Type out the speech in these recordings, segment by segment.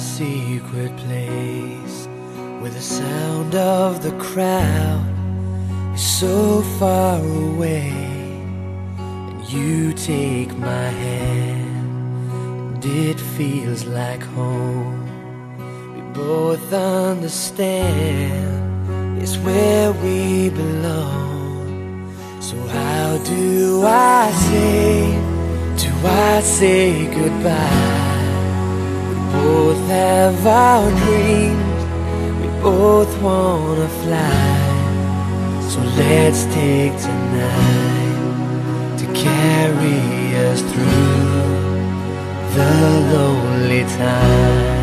secret place where the sound of the crowd is so far away. And you take my hand, and it feels like home. We both understand it's where we belong. So, how do I say, do I say goodbye? Both have our dreams, we both wanna fly. So let's take tonight to carry us through the lonely times.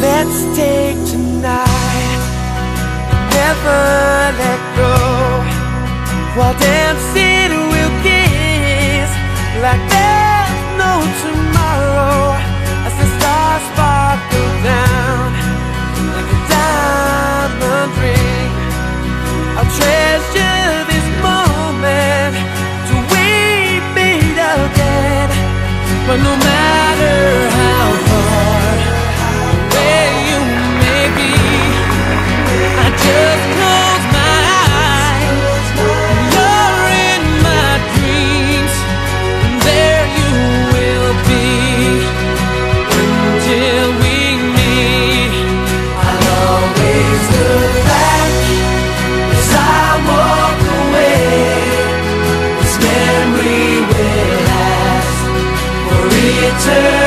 Let's take tonight, never let go while dancing. mountain.